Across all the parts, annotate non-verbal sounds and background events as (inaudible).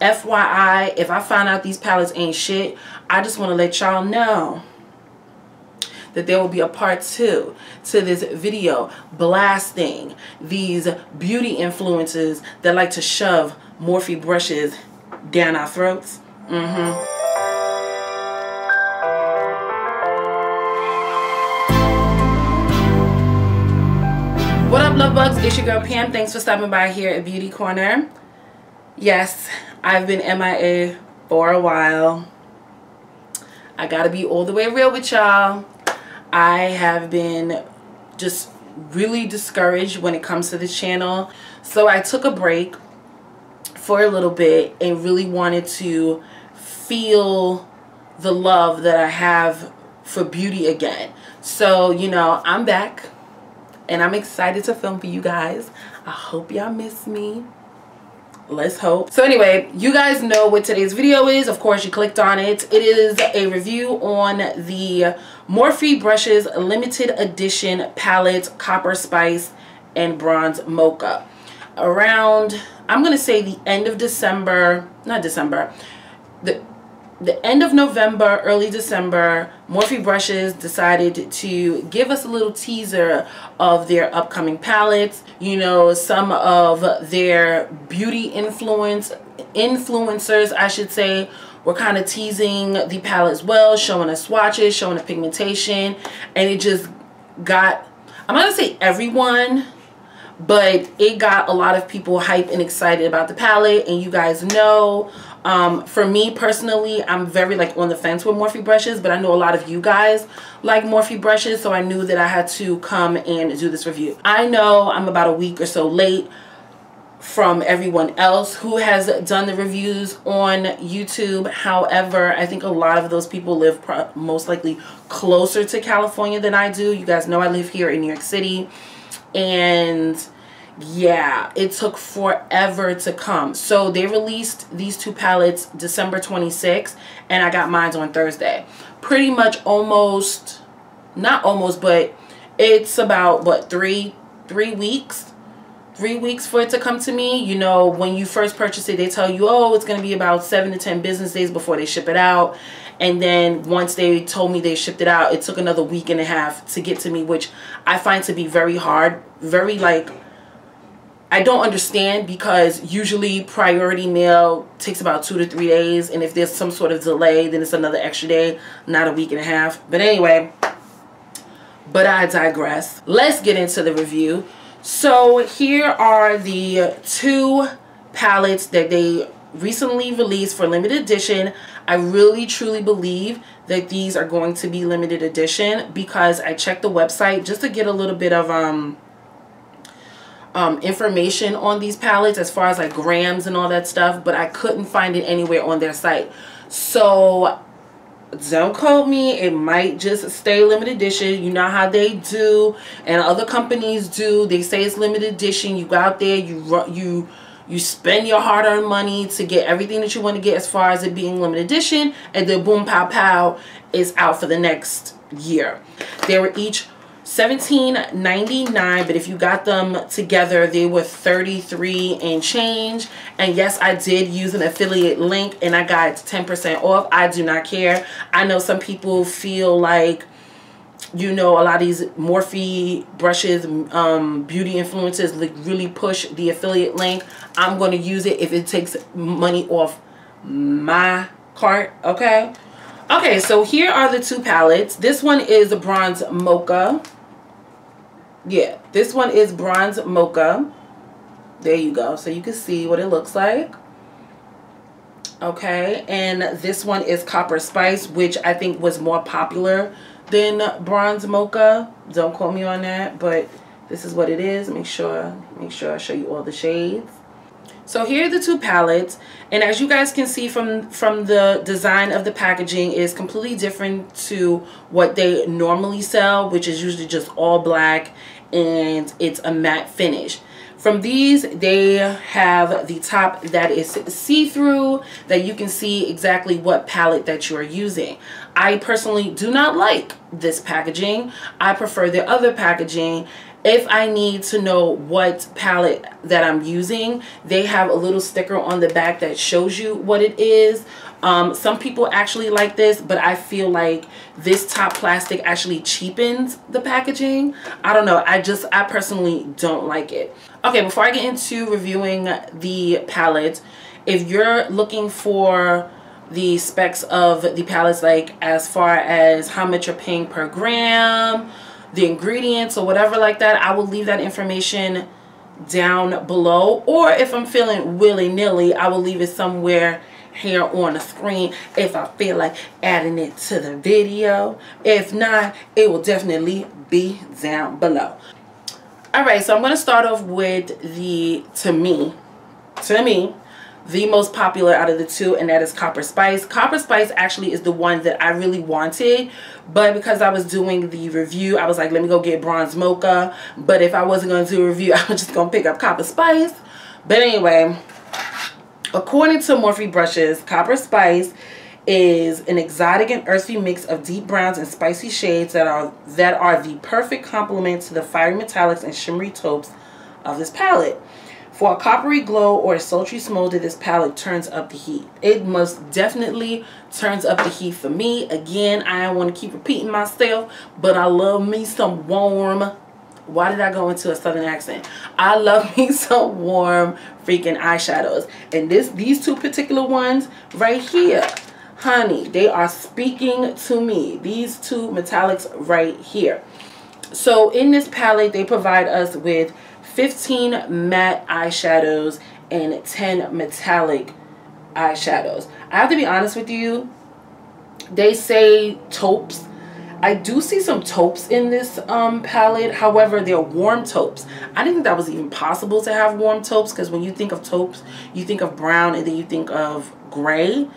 FYI, if I find out these palettes ain't shit, I just want to let y'all know that there will be a part two to this video blasting these beauty influences that like to shove Morphe brushes down our throats. Mm-hmm. What up, love bugs? It's your girl Pam. Thanks for stopping by here at Beauty Corner. Yes, I've been MIA for a while. I gotta be all the way real with y'all. I have been just really discouraged when it comes to this channel. So I took a break for a little bit and really wanted to feel the love that I have for beauty again. So, you know, I'm back and I'm excited to film for you guys. I hope y'all miss me. Let's hope. So anyway, you guys know what today's video is. Of course, you clicked on it. It is a review on the Morphe Brushes limited edition palette Copper Spice and Bronze Mocha. Around, I'm to say the end of December, not December, the the end of November, early December, Morphe Brushes decided to give us a little teaser of their upcoming palettes. You know, some of their beauty influence influencers, I should say, were kind of teasing the palettes well, showing us swatches, showing the pigmentation, and it just got, I'm not going to say everyone, but it got a lot of people hype and excited about the palette, and you guys know um, for me personally, I'm very like on the fence with Morphe brushes, but I know a lot of you guys like Morphe brushes, so I knew that I had to come and do this review. I know I'm about a week or so late from everyone else who has done the reviews on YouTube. However, I think a lot of those people live most likely closer to California than I do. You guys know I live here in New York City and yeah it took forever to come. So they released these two palettes december 26th and i got mine on thursday. Pretty much almost not almost but it's about what three three weeks? Three weeks for it to come to me. You know when you first purchase it they tell you oh it's going to be about seven to ten business days before they ship it out. And then once they told me they shipped it out it took another week and a half to get to me which i find to be very hard very like I don't understand because usually priority mail takes about two to three days. And if there's some sort of delay, then it's another extra day, not a week and a half. But anyway, but I digress. Let's get into the review. So here are the two palettes that they recently released for limited edition. I really truly believe that these are going to be limited edition because I checked the website just to get a little bit of um um, information on these palettes as far as like grams and all that stuff, but I couldn't find it anywhere on their site. So don't quote me. It might just stay limited edition. You know how they do and other companies do. They say it's limited edition. You go out there, you you you spend your hard-earned money to get everything that you want to get as far as it being limited edition and then boom pow pow is out for the next year. They were each $17.99 but if you got them together they were 33 and change. And yes I did use an affiliate link and I got 10% off. I do not care. I know some people feel like you know a lot of these Morphe brushes um, beauty influencers like really push the affiliate link. I'm going to use it if it takes money off my cart okay? Okay so here are the two palettes. This one is a bronze mocha yeah this one is bronze mocha. There you go. So you can see what it looks like. Okay and this one is copper spice which i think was more popular than bronze mocha. Don't quote me on that but this is what it is. Make sure make sure i show you all the shades. So here are the two palettes and as you guys can see from from the design of the packaging is completely different to what they normally sell which is usually just all black and it's a matte finish. From these, they have the top that is see-through that you can see exactly what palette that you are using. I personally do not like this packaging. I prefer the other packaging if I need to know what palette that I'm using, they have a little sticker on the back that shows you what it is. Um, some people actually like this, but I feel like this top plastic actually cheapens the packaging. I don't know. I just, I personally don't like it. Okay, before I get into reviewing the palette, if you're looking for the specs of the palettes, like as far as how much you're paying per gram, the ingredients or whatever like that, I will leave that information down below. Or if I'm feeling willy-nilly, I will leave it somewhere here on the screen if I feel like adding it to the video. If not, it will definitely be down below. Alright, so I'm going to start off with the, to me, to me, the most popular out of the two and that is Copper Spice. Copper Spice actually is the one that I really wanted but because I was doing the review I was like let me go get Bronze Mocha but if I wasn't going to do a review (laughs) I was just going to pick up Copper Spice. But anyway according to Morphe Brushes Copper Spice is an exotic and earthy mix of deep browns and spicy shades that are that are the perfect complement to the fiery metallics and shimmery taupes of this palette. For a coppery glow or a sultry smolder, this palette turns up the heat. It most definitely turns up the heat for me. Again, I don't want to keep repeating myself, but I love me some warm why did I go into a southern accent? I love (laughs) me some warm freaking eyeshadows. And this these two particular ones right here, honey, they are speaking to me. These two metallics right here. So in this palette, they provide us with 15 matte eyeshadows and 10 metallic eyeshadows. I have to be honest with you. They say taupes. I do see some taupes in this um, palette. However, they're warm taupes. I didn't think that was even possible to have warm taupes because when you think of taupes, you think of brown and then you think of gray.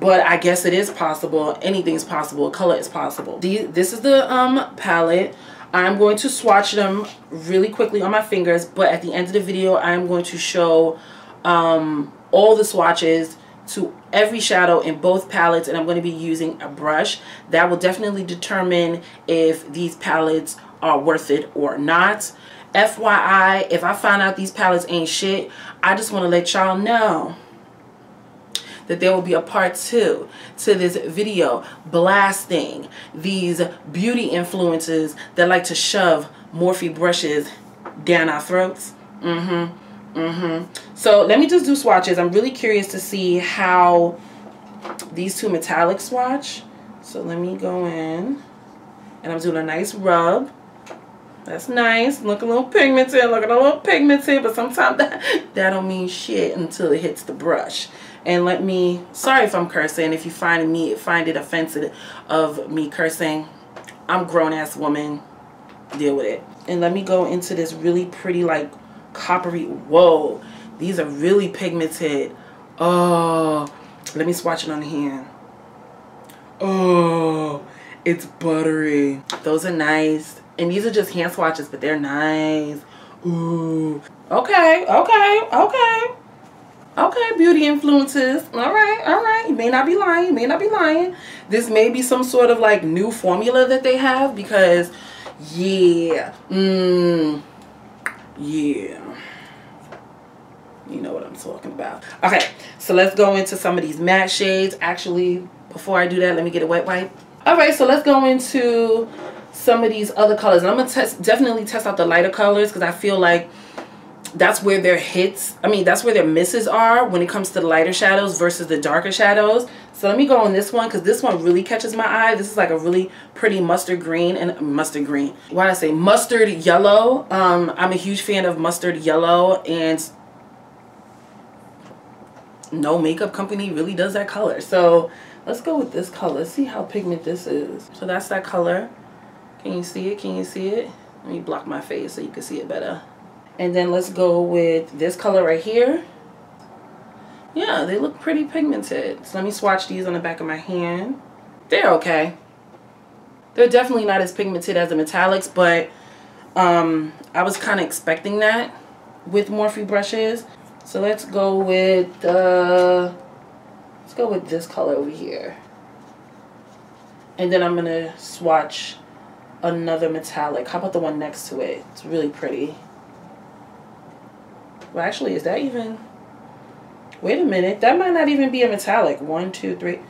But I guess it is possible. Anything's possible. Color is possible. The, this is the um, palette. I'm going to swatch them really quickly on my fingers, but at the end of the video, I'm going to show um, all the swatches to every shadow in both palettes, and I'm going to be using a brush. That will definitely determine if these palettes are worth it or not. FYI, if I find out these palettes ain't shit, I just want to let y'all know that there will be a part two to this video blasting these beauty influences that like to shove Morphe brushes down our throats. Mm-hmm. Mm-hmm. So let me just do swatches. I'm really curious to see how these two metallic swatch. So let me go in and I'm doing a nice rub. That's nice. Look a little pigmented. Look a little pigmented. But sometimes (laughs) that, that don't mean shit until it hits the brush and let me sorry if i'm cursing if you find me find it offensive of me cursing i'm grown-ass woman deal with it and let me go into this really pretty like coppery. Whoa. These are really pigmented. Oh. Let me swatch it on the hand oh. It's buttery. Those are nice. And these are just hand swatches but they're nice. Ooh. Okay. Okay. Okay. Okay, beauty influences. All right, all right. You may not be lying. You may not be lying. This may be some sort of like new formula that they have because, yeah, mmm, yeah. You know what I'm talking about. Okay, so let's go into some of these matte shades. Actually, before I do that, let me get a wet wipe. All right, so let's go into some of these other colors. And I'm going to test, definitely test out the lighter colors because I feel like that's where their hits i mean that's where their misses are when it comes to the lighter shadows versus the darker shadows. So let me go on this one because this one really catches my eye. This is like a really pretty mustard green and mustard green. Why did i say mustard yellow? Um i'm a huge fan of mustard yellow and no makeup company really does that color. So let's go with this color. See how pigment this is. So that's that color. Can you see it? Can you see it? Let me block my face so you can see it better and then let's go with this color right here. Yeah, they look pretty pigmented. So let me swatch these on the back of my hand. They're okay. They're definitely not as pigmented as the metallics, but um, I was kind of expecting that with Morphe brushes. So let's go with, uh, let's go with this color over here. And then I'm going to swatch another metallic. How about the one next to it? It's really pretty. Well, actually, is that even... Wait a minute. That might not even be a metallic. One, two, three.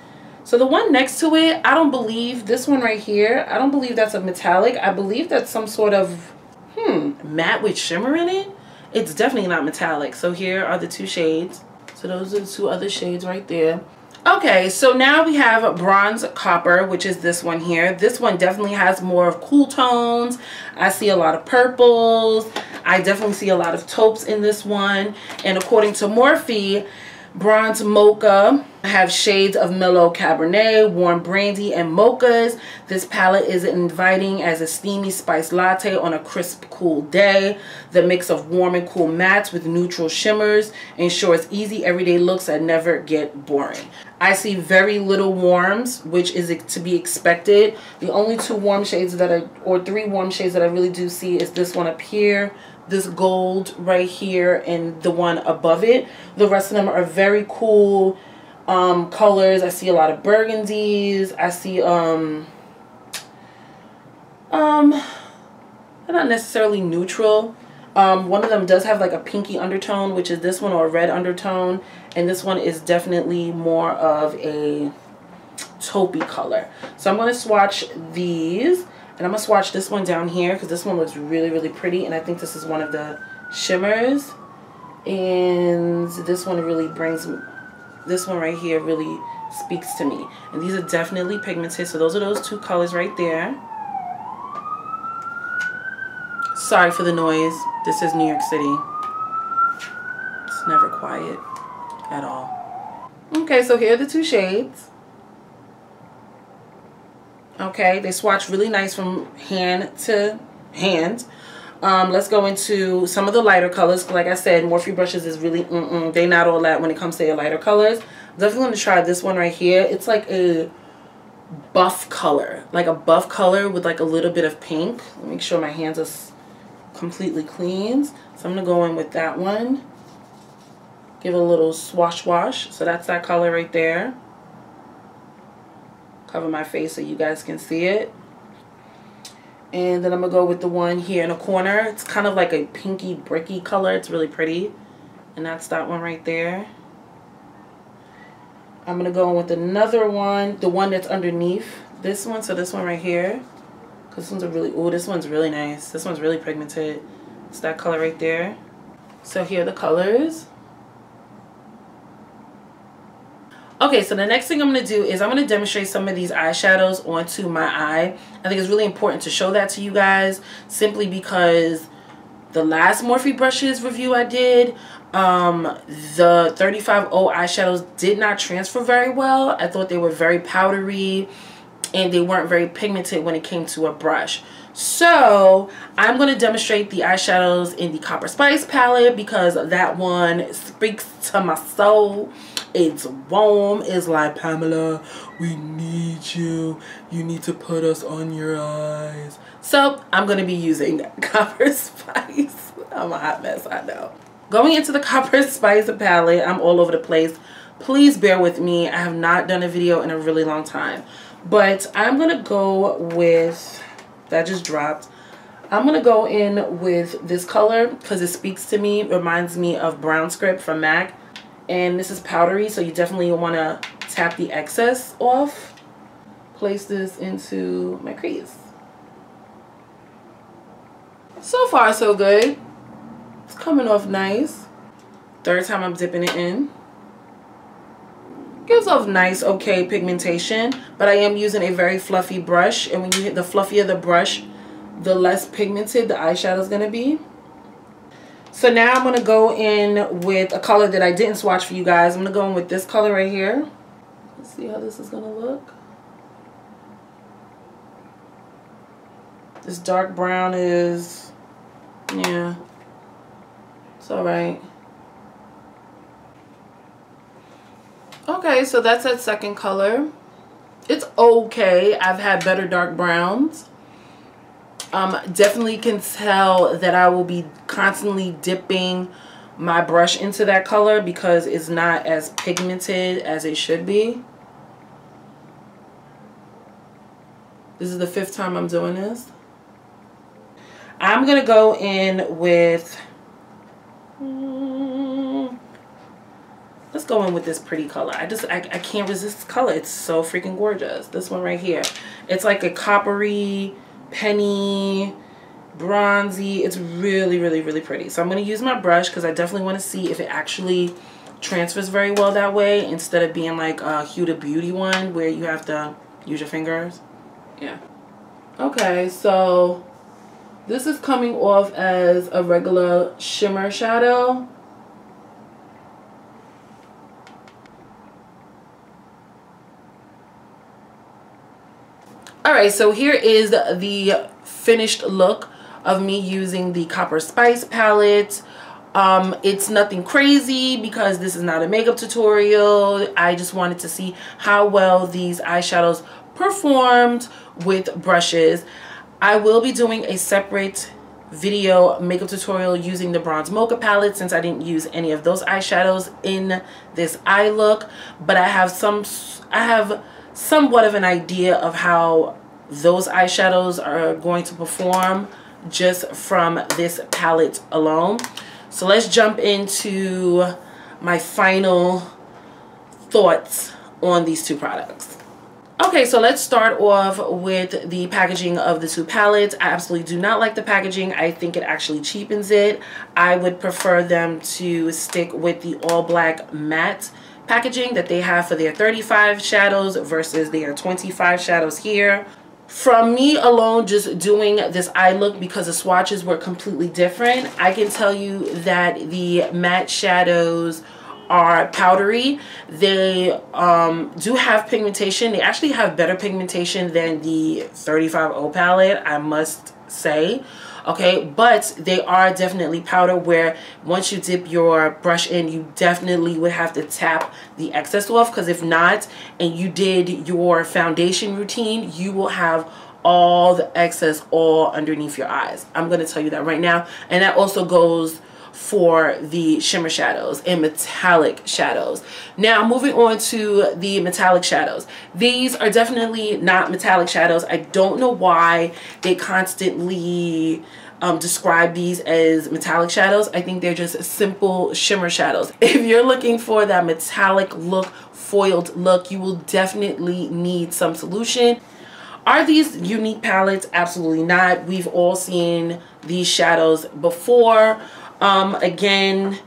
So the one next to it, I don't believe, this one right here, I don't believe that's a metallic. I believe that's some sort of, hmm, matte with shimmer in it. It's definitely not metallic. So here are the two shades. So those are the two other shades right there. Okay, so now we have Bronze Copper, which is this one here. This one definitely has more of cool tones. I see a lot of purples. I definitely see a lot of taupes in this one. And according to Morphe, Bronze Mocha. Have shades of Mellow Cabernet, Warm Brandy, and Mochas. This palette is inviting as a steamy spiced latte on a crisp, cool day. The mix of warm and cool mattes with neutral shimmers ensures easy everyday looks that never get boring. I see very little warms, which is to be expected. The only two warm shades that I, or three warm shades that I really do see is this one up here, this gold right here and the one above it. The rest of them are very cool um, colors. I see a lot of burgundies. I see, um, um, they're not necessarily neutral. Um, one of them does have like a pinky undertone, which is this one, or a red undertone. And this one is definitely more of a taupey color. So I'm going to swatch these. And I'm going to swatch this one down here because this one looks really, really pretty. And I think this is one of the shimmers. And this one really brings, this one right here really speaks to me. And these are definitely pigmented. So those are those two colors right there. Sorry for the noise. This is New York City. It's never quiet at all. Okay, so here are the two shades. Okay, they swatch really nice from hand to hand. Um, let's go into some of the lighter colors. Like I said, Morphe brushes is really, mm -mm, they not all that when it comes to your lighter colors. Definitely going to try this one right here. It's like a buff color. Like a buff color with like a little bit of pink. Let me make sure my hands are completely clean. So I'm going to go in with that one. Give a little swash wash. So that's that color right there cover my face so you guys can see it. And then I'm going to go with the one here in the corner. It's kind of like a pinky bricky color. It's really pretty. And that's that one right there. I'm going to go in with another one. The one that's underneath this one. So this one right here. Because this one's a really, oh, this one's really nice. This one's really pigmented. It's that color right there. So here are the colors. Okay, so the next thing I'm going to do is I'm going to demonstrate some of these eyeshadows onto my eye. I think it's really important to show that to you guys simply because the last Morphe brushes review I did, um, the 35O eyeshadows did not transfer very well. I thought they were very powdery and they weren't very pigmented when it came to a brush. So I'm going to demonstrate the eyeshadows in the Copper Spice palette because that one speaks to my soul. It's warm. It's like, Pamela, we need you. You need to put us on your eyes. So I'm going to be using (laughs) Copper Spice. I'm a hot mess, I know. Going into the (laughs) Copper Spice palette, I'm all over the place. Please bear with me. I have not done a video in a really long time. But I'm going to go with, that just dropped. I'm going to go in with this color because it speaks to me. reminds me of Brown Script from MAC. And this is powdery, so you definitely want to tap the excess off. Place this into my crease. So far, so good. It's coming off nice. Third time I'm dipping it in gives off nice okay pigmentation but I am using a very fluffy brush and when you hit the fluffier the brush the less pigmented the eyeshadow is going to be so now I'm going to go in with a color that I didn't swatch for you guys I'm going to go in with this color right here let's see how this is going to look this dark brown is yeah it's alright Okay, so that's that second color. It's okay. I've had better dark browns. Um, definitely can tell that I will be constantly dipping my brush into that color because it's not as pigmented as it should be. This is the fifth time I'm doing this. I'm going to go in with... Let's go in with this pretty color. I just, I, I can't resist color. It's so freaking gorgeous. This one right here. It's like a coppery, penny, bronzy. It's really, really, really pretty. So I'm going to use my brush because I definitely want to see if it actually transfers very well that way instead of being like a Huda Beauty one where you have to use your fingers. Yeah. Okay, so this is coming off as a regular shimmer shadow. Alright, so here is the finished look of me using the Copper Spice palette. Um, it's nothing crazy because this is not a makeup tutorial. I just wanted to see how well these eyeshadows performed with brushes. I will be doing a separate video makeup tutorial using the bronze mocha palette since I didn't use any of those eyeshadows in this eye look but I have some I have somewhat of an idea of how those eyeshadows are going to perform just from this palette alone so let's jump into my final thoughts on these two products Okay, so let's start off with the packaging of the two palettes. I absolutely do not like the packaging. I think it actually cheapens it. I would prefer them to stick with the all black matte packaging that they have for their 35 shadows versus their 25 shadows here. From me alone just doing this eye look because the swatches were completely different, I can tell you that the matte shadows are powdery. They um, do have pigmentation. They actually have better pigmentation than the 35O palette, I must say. Okay, but they are definitely powder where once you dip your brush in, you definitely would have to tap the excess off because if not, and you did your foundation routine, you will have all the excess all underneath your eyes. I'm to tell you that right now. And that also goes for the shimmer shadows and metallic shadows. Now moving on to the metallic shadows. These are definitely not metallic shadows. I don't know why they constantly um, describe these as metallic shadows. I think they're just simple shimmer shadows. (laughs) If you're looking for that metallic look, foiled look, you will definitely need some solution. Are these unique palettes? Absolutely not. We've all seen these shadows before. Um, again,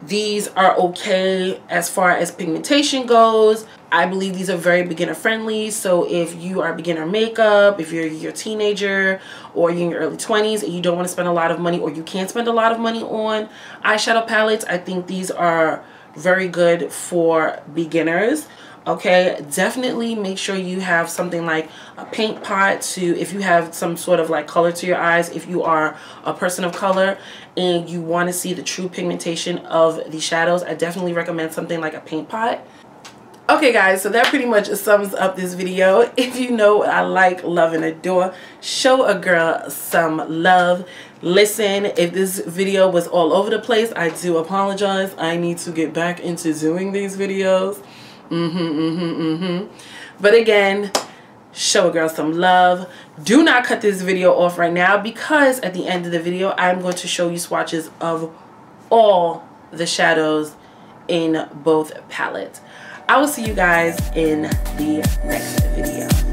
these are okay as far as pigmentation goes. I believe these are very beginner friendly. So if you are beginner makeup, if you're your teenager or you're in your early 20s and you don't want to spend a lot of money or you can't spend a lot of money on eyeshadow palettes, I think these are very good for beginners okay definitely make sure you have something like a paint pot to if you have some sort of like color to your eyes if you are a person of color and you want to see the true pigmentation of the shadows I definitely recommend something like a paint pot Okay guys, so that pretty much sums up this video. (laughs) If you know what I like, love, and adore, show a girl some love. Listen, if this video was all over the place, I do apologize. I need to get back into doing these videos. Mm-hmm, mm-hmm, mm-hmm. But again, show a girl some love. Do not cut this video off right now because at the end of the video, I'm going to show you swatches of all the shadows in both palettes. I will see you guys in the next video.